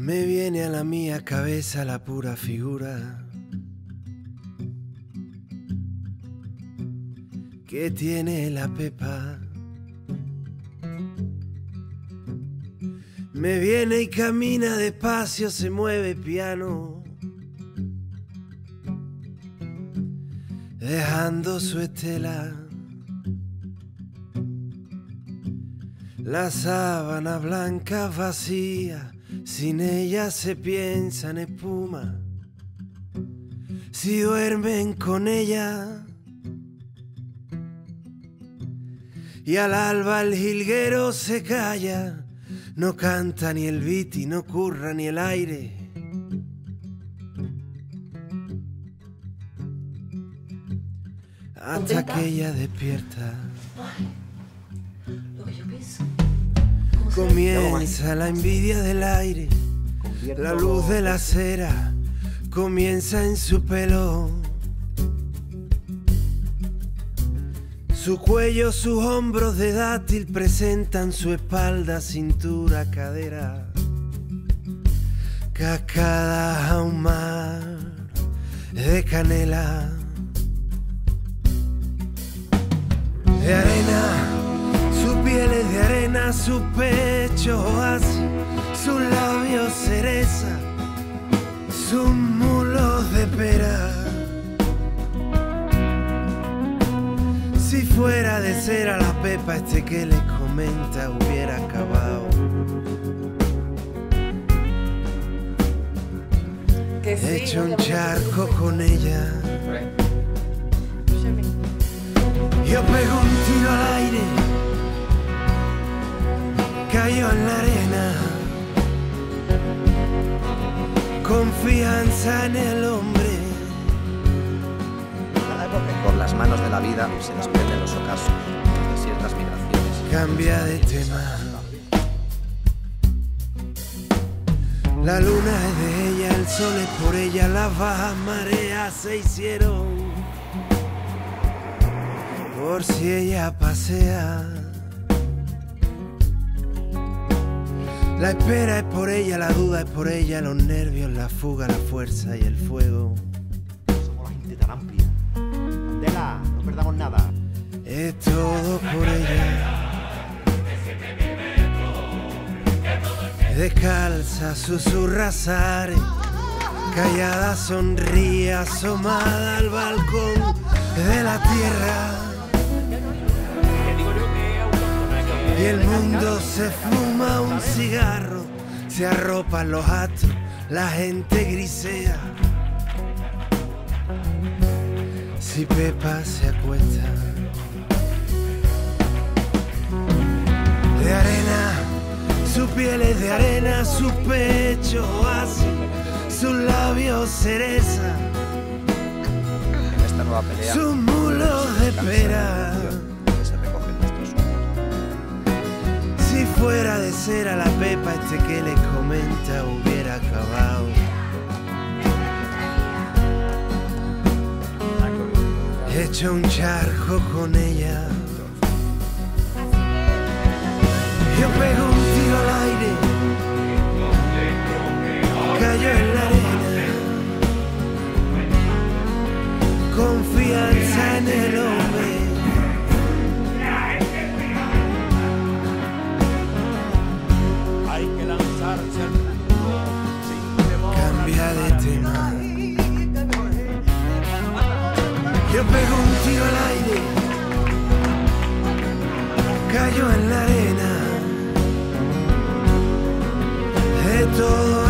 Me viene a la mía cabeza la pura figura que tiene la pepa. Me viene y camina despacio, se mueve piano, dejando su estela. La sábana blanca vacía, sin ella se piensa en espuma. Si duermen con ella, y al alba el jilguero se calla, no canta ni el viti, no curra ni el aire. Hasta que ella despierta. Lo que yo pienso. Comienza la envidia del aire, la luz de la cera comienza en su pelo. Su cuello, sus hombros de dátil presentan su espalda, cintura, cadera. Cascada a un mar de canela. De arena, su pecho oasis, sus labios cereza, sus mulos de pera. Si fuera de ser a la pepa este que le comenta hubiera acabado. Que sí, Hecho un charco con ella. Yo pego un tiro al aire, en la arena. Confianza en el hombre, Cada época por las manos de la vida se desprenden los ocasos, las desiertas migraciones. cambia de tema. La luna es de ella, el sol es por ella, las bajas mareas se hicieron. Por si ella pasea. La espera es por ella, la duda es por ella, los nervios, la fuga, la fuerza y el fuego. Somos la gente tan amplia. Mandela, no perdamos nada. Es todo por ella. Descalza, susurra callada sonríe, asomada al balcón de la tierra. Y el mundo se fuma un cigarro, se arropan los astros, la gente grisea. Si Pepa se acuesta de arena, su piel es de arena, su pecho oasis, sus labios cereza, En esta nueva pelea, sus mulos de pera. Fuera de ser a la Pepa este que le comenta hubiera acabado. Hecho un charco con ella. Yo pego en la arena. De todo